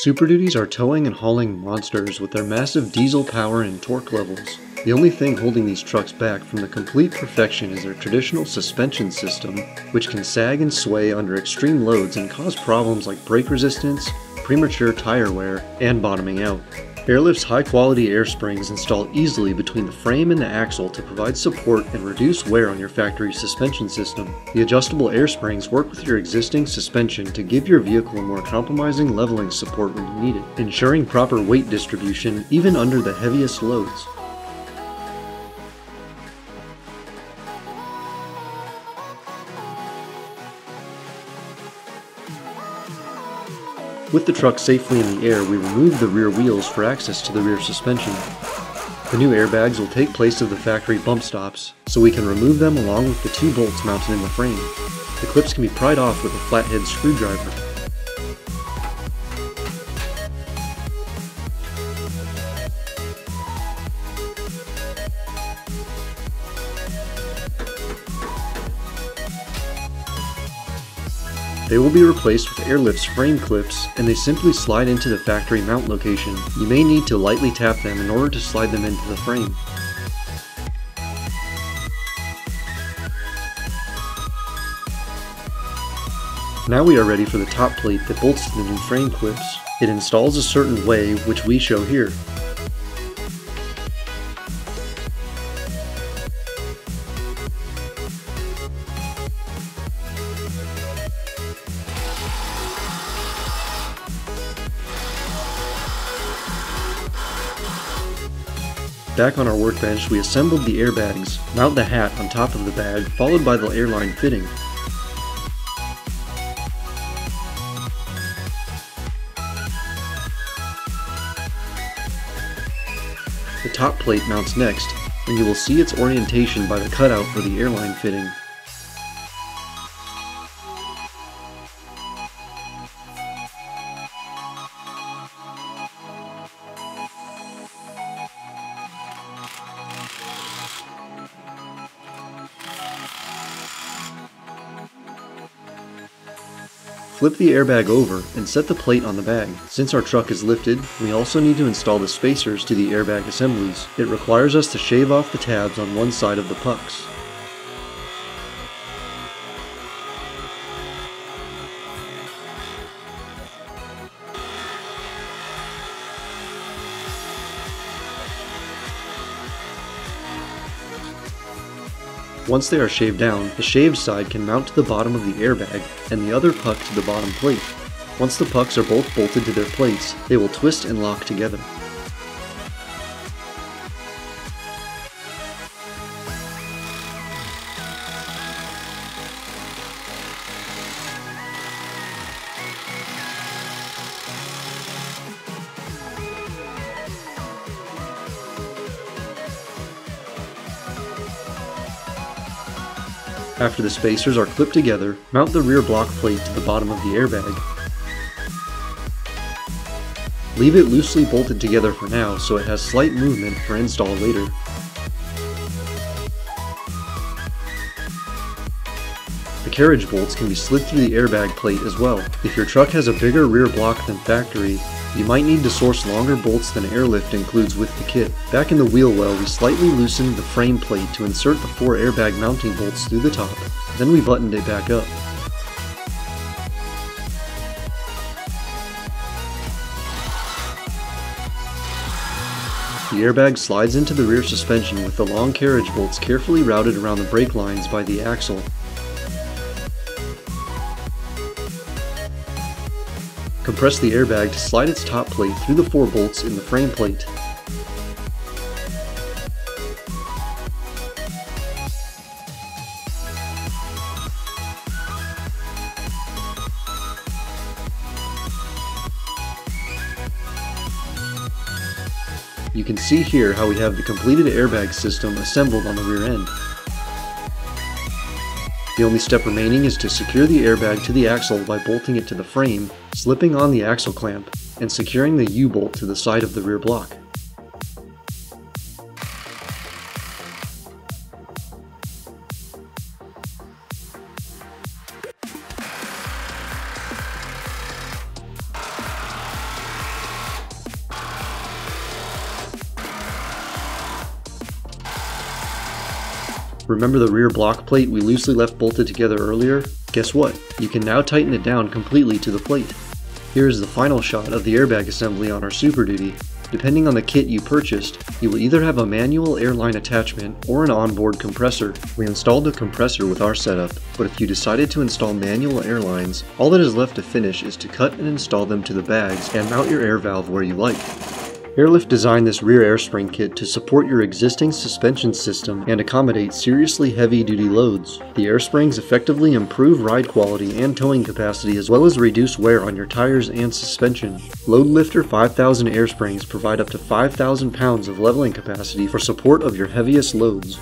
Super Duties are towing and hauling monsters with their massive diesel power and torque levels. The only thing holding these trucks back from the complete perfection is their traditional suspension system, which can sag and sway under extreme loads and cause problems like brake resistance, premature tire wear, and bottoming out. Air Lift's high-quality air springs install easily between the frame and the axle to provide support and reduce wear on your factory suspension system. The adjustable air springs work with your existing suspension to give your vehicle a more compromising leveling support when you need it, ensuring proper weight distribution even under the heaviest loads. With the truck safely in the air, we remove the rear wheels for access to the rear suspension. The new airbags will take place of the factory bump stops, so we can remove them along with the two bolts mounted in the frame. The clips can be pried off with a flathead screwdriver. They will be replaced with Air Lift's frame clips, and they simply slide into the factory mount location. You may need to lightly tap them in order to slide them into the frame. Now we are ready for the top plate that bolts to the new frame clips. It installs a certain way, which we show here. Back on our workbench, we assembled the airbags, mount the hat on top of the bag, followed by the airline fitting. The top plate mounts next, and you will see its orientation by the cutout for the airline fitting. Flip the airbag over and set the plate on the bag. Since our truck is lifted, we also need to install the spacers to the airbag assemblies. It requires us to shave off the tabs on one side of the pucks. Once they are shaved down, the shaved side can mount to the bottom of the airbag and the other puck to the bottom plate. Once the pucks are both bolted to their plates, they will twist and lock together. After the spacers are clipped together, mount the rear block plate to the bottom of the airbag. Leave it loosely bolted together for now so it has slight movement for install later. The carriage bolts can be slid through the airbag plate as well. If your truck has a bigger rear block than factory, you might need to source longer bolts than Air Lift includes with the kit. Back in the wheel well, we slightly loosened the frame plate to insert the four airbag mounting bolts through the top, then we buttoned it back up. The airbag slides into the rear suspension with the long carriage bolts carefully routed around the brake lines by the axle. Compress the airbag to slide its top plate through the four bolts in the frame plate. You can see here how we have the completed airbag system assembled on the rear end. The only step remaining is to secure the airbag to the axle by bolting it to the frame, slipping on the axle clamp, and securing the U-bolt to the side of the rear block. Remember the rear block plate we loosely left bolted together earlier? Guess what? You can now tighten it down completely to the plate. Here is the final shot of the airbag assembly on our Super Duty. Depending on the kit you purchased, you will either have a manual airline attachment or an onboard compressor. We installed the compressor with our setup, but if you decided to install manual airlines, all that is left to finish is to cut and install them to the bags and mount your air valve where you like. Air Lift designed this rear air spring kit to support your existing suspension system and accommodate seriously heavy duty loads. The air springs effectively improve ride quality and towing capacity as well as reduce wear on your tires and suspension. LoadLifter 5000 air springs provide up to 5,000 pounds of leveling capacity for support of your heaviest loads.